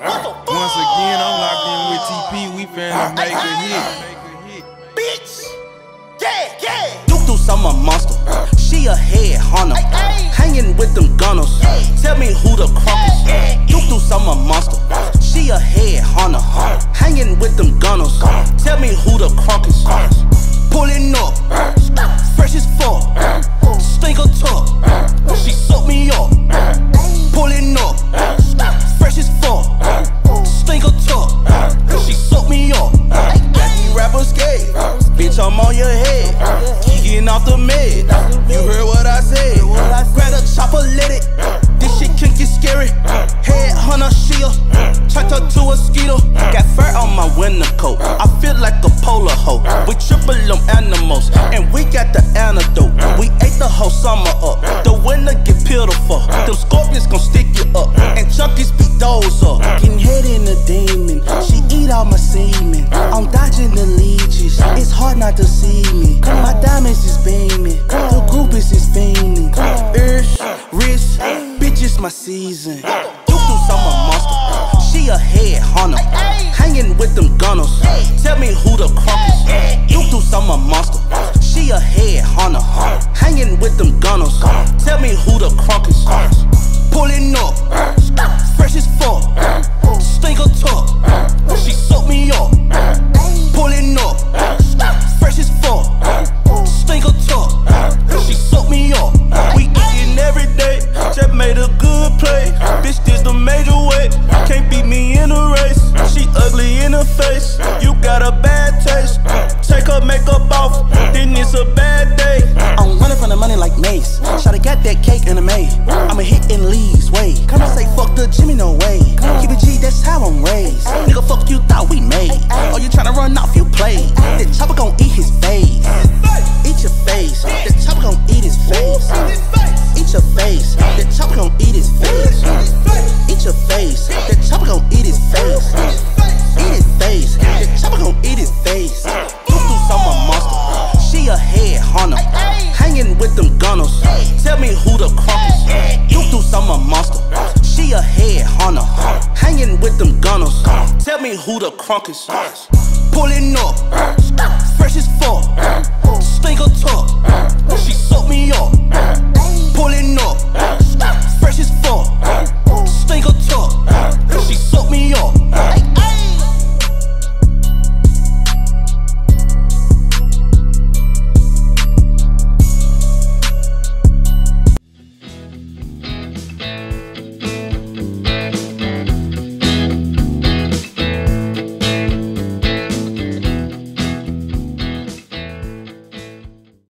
Once again, I'm locked in with TP. We finna ah, make a ah, hit. Ah. Bitch! Yeah, yeah! Duke Deuce I'm a monster. She a head hunter. Hanging with them gunners. Tell me who the crunk is. Duke Deuce I'm a monster. She a head off the med. You heard what I said. Grab a chopper, let it. This shit can get scary. Head hunter, shield. Chucked her to a skeeter. Got fur on my winter coat. I feel like a polar hoe. We Triple M animals. And we got the antidote. We ate the whole summer up. The winter get pitiful. Them scorpions gon' stick you up. And junkies be those up. Getting head in the my season. You do summer monster. She a head hunter. Hanging with them gunners. Tell me who the crunk is. Duke Deuce I'm a monster. She a head hunter. Hanging with them gunners. Tell me who the crunk is. Pulling up. Then it's a bad day. I'm running from the money like Mace. Shawty got that cake in the May. I'ma hit in Lee's way. Come and say fuck the Jimmy, no way. Keep it G, that's how I'm raised. Nigga, fuck you thought we made. Oh, you tryna run off, you play. The chopper gon' eat the crunk is. Duke Deuce I'm a monster. She a head hunter. Hanging with them gunners. Tell me who the crunk is. Pulling up. Fresh as fuck.